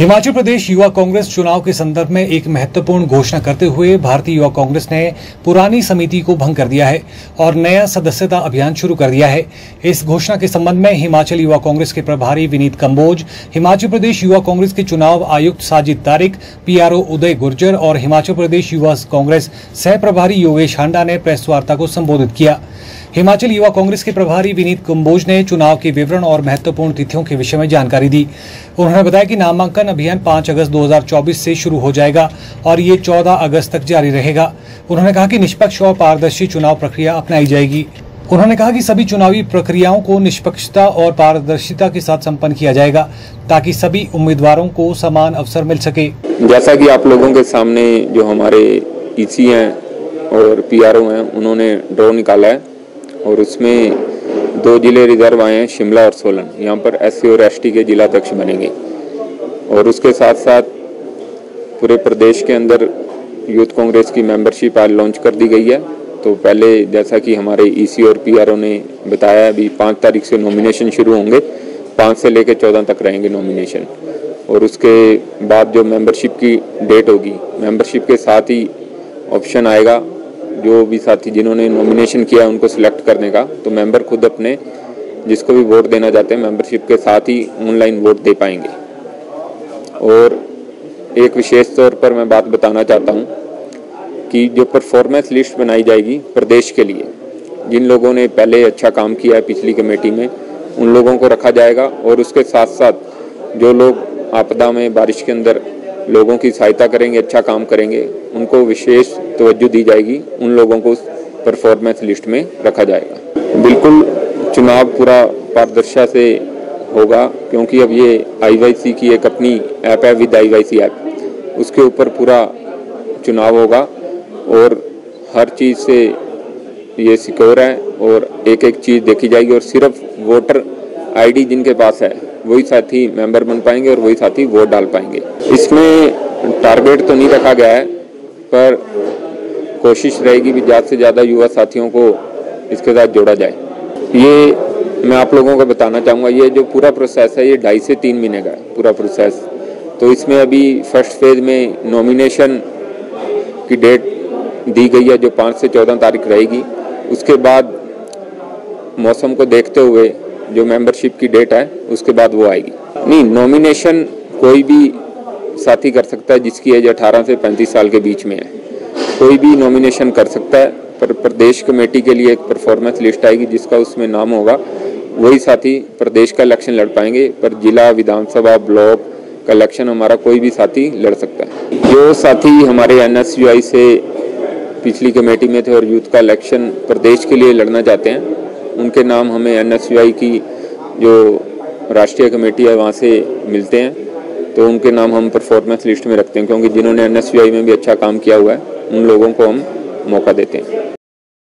हिमाचल प्रदेश युवा कांग्रेस चुनाव के संदर्भ में एक महत्वपूर्ण घोषणा करते हुए भारतीय युवा कांग्रेस ने पुरानी समिति को भंग कर दिया है और नया सदस्यता अभियान शुरू कर दिया है। इस घोषणा के संबंध में हिमाचल युवा कांग्रेस के प्रभारी विनीत कंबोज हिमाचल प्रदेश युवा कांग्रेस के चुनाव आयुक्त साजिद तारिक, पीआरओ उदय गुर्जर और हिमाचल प्रदेश युवा कांग्रेस सह प्रभारी योगेश हांडा ने प्रेस वार्ता को संबोधित किया। हिमाचल युवा कांग्रेस के प्रभारी विनीत कंबोज ने चुनाव के विवरण और महत्वपूर्ण तिथियों के विषय में जानकारी दी। उन्होंने बताया कि नामांकन अभियान 5 अगस्त 2024 से शुरू हो जाएगा और ये 14 अगस्त तक जारी रहेगा। उन्होंने कहा कि निष्पक्ष और पारदर्शी चुनाव प्रक्रिया अपनाई जाएगी। उन्होंने कहा कि सभी चुनावी प्रक्रियाओं को निष्पक्षता और पारदर्शिता के साथ संपन्न किया जाएगा, ताकि सभी उम्मीदवारों को समान अवसर मिल सके। जैसा कि आप लोगों के सामने जो हमारे ईसी हैं और पीआरओ हैं, उन्होंने ड्रॉ निकाला है। और उसमें दो ज़िले रिज़र्व आए हैं, शिमला और सोलन। यहाँ पर एससी और एसटी के जिला अध्यक्ष बनेंगे। और उसके साथ साथ पूरे प्रदेश के अंदर यूथ कांग्रेस की मेंबरशिप आज लॉन्च कर दी गई है। तो पहले जैसा कि हमारे ईसी और पीआरओ ने बताया, अभी पाँच तारीख से नॉमिनेशन शुरू होंगे। पाँच से लेकर चौदह तक रहेंगे नॉमिनेशन और उसके बाद जो मेंबरशिप की डेट होगी मेंबरशिप के साथ ही ऑप्शन आएगा। जो भी साथी जिन्होंने नॉमिनेशन किया उनको सिलेक्ट करने का तो मेंबर खुद अपने जिसको भी वोट देना चाहते हैं मेंबरशिप के साथ ही ऑनलाइन वोट दे पाएँगे। और एक विशेष तौर पर मैं बात बताना चाहता हूँ कि जो परफॉर्मेंस लिस्ट बनाई जाएगी प्रदेश के लिए, जिन लोगों ने पहले अच्छा काम किया है पिछली कमेटी में, उन लोगों को रखा जाएगा और उसके साथ साथ जो लोग आपदा में बारिश के अंदर लोगों की सहायता करेंगे अच्छा काम करेंगे, उनको विशेष तवज्जो दी जाएगी, उन लोगों को परफॉर्मेंस लिस्ट में रखा जाएगा। बिल्कुल चुनाव पूरा पारदर्शिता से होगा, क्योंकि अब ये आई की एक अपनी ऐप है, विद आई ऐप उसके ऊपर पूरा चुनाव होगा और हर चीज़ से ये सिक्योर है और एक एक चीज़ देखी जाएगी और सिर्फ़ वोटर आईडी जिनके पास है, वही साथी मेंबर बन पाएँगे और वही साथी वोट डाल पाएँगे। इसमें टारगेट तो नहीं रखा गया है, पर कोशिश रहेगी कि ज़्यादा से ज़्यादा युवा साथियों को इसके साथ जोड़ा जाए। ये मैं आप लोगों को बताना चाहूँगा, ये जो पूरा प्रोसेस है, ये ढाई से तीन महीने का पूरा प्रोसेस तो इसमें अभी फ़र्स्ट फ़ेज़ में नॉमिनेशन की डेट दी गई है, जो पाँच से चौदह तारीख रहेगी। उसके बाद मौसम को देखते हुए जो मेंबरशिप की डेट है, उसके बाद वो आएगी। नहीं नॉमिनेशन कोई भी साथी कर सकता है जिसकी एज 18 से 35 साल के बीच में है। कोई भी नॉमिनेशन कर सकता है, पर प्रदेश कमेटी के लिए एक परफॉर्मेंस लिस्ट आएगी जिसका उसमें नाम होगा। वही साथी प्रदेश का इलेक्शन लड़ पाएँगे, पर जिला, विधानसभा ब्लॉक का इलेक्शन हमारा कोई भी साथी लड़ सकता है। जो साथी हमारे एनएसयूआई से पिछली कमेटी में थे और यूथ का इलेक्शन प्रदेश के लिए लड़ना चाहते हैं उनके नाम हमें एन की जो राष्ट्रीय कमेटी है, वहाँ से मिलते हैं। तो उनके नाम हम परफॉर्मेंस लिस्ट में रखते हैं, क्योंकि जिन्होंने एन में भी अच्छा काम किया हुआ है, उन लोगों को हम मौका देते हैं।